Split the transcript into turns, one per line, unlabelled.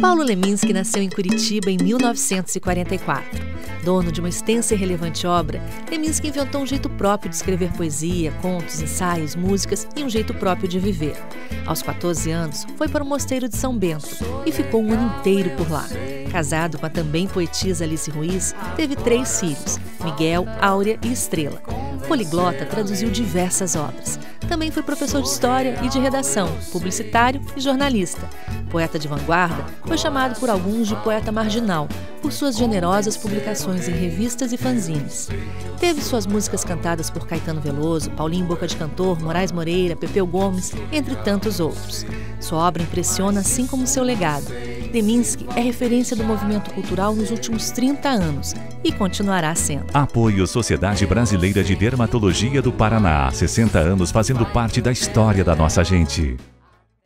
Paulo Leminski nasceu em Curitiba em 1944. Dono de uma extensa e relevante obra, Leminski inventou um jeito próprio de escrever poesia, contos, ensaios, músicas e um jeito próprio de viver. Aos 14 anos, foi para o Mosteiro de São Bento e ficou um ano inteiro por lá. Casado com a também poetisa Alice Ruiz, teve três filhos, Miguel, Áurea e Estrela. Poliglota traduziu diversas obras. Também foi professor de história e de redação, publicitário e jornalista. Poeta de vanguarda, foi chamado por alguns de poeta marginal, por suas generosas publicações em revistas e fanzines. Teve suas músicas cantadas por Caetano Veloso, Paulinho Boca de Cantor, Moraes Moreira, Pepeu Gomes, entre tantos outros. Sua obra impressiona assim como seu legado. Deminsky é referência do movimento cultural nos últimos 30 anos e continuará sendo.
Apoio Sociedade Brasileira de Dermatologia do Paraná. 60 anos fazendo parte da história da nossa gente.